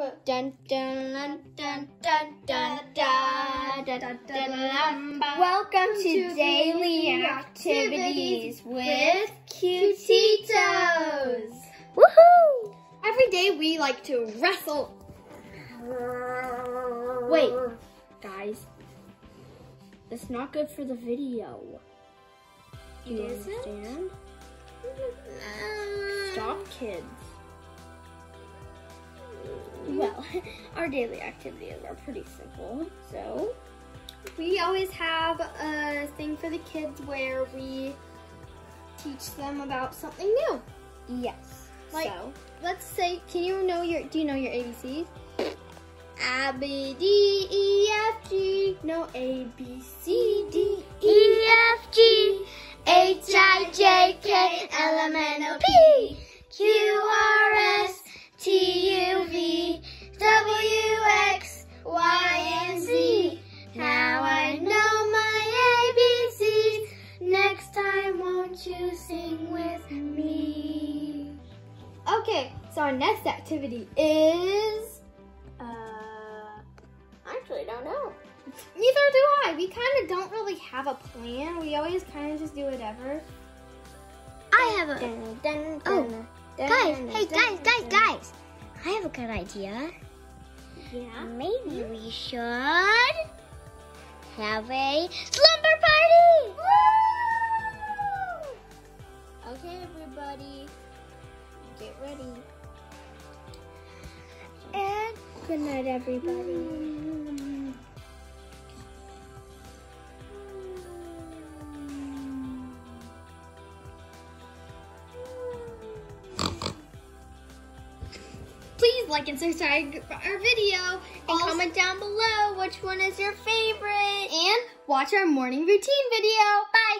Dun dun dun dun dun dun dun dun. Welcome to Daily Activities with Cutitos. Woohoo! Every day we like to wrestle. Wait, guys. It's not good for the video. You It understand? Stop, kids. our daily activities are pretty simple. So, We always have a thing for the kids where we teach them about something new. yes. Like- so, Let's say, can you know your, do you know your ABCs? A, B, D, E, F, G. No, A, B, C, won't you sing with me? Okay, so our next activity is, Uh, I actually don't know. neither do I. We kind of don't really have a plan. We always kind of just do whatever. I have a. Dun, dun, Oh, dun, dun, Guys, hey guys, guys, guys! I have a good idea. Yeah. Maybe we should have a get ready. And good night, everybody. Please like and subscribe our video and Also- comment down below which one is your favorite. And watch our morning routine video. Bye.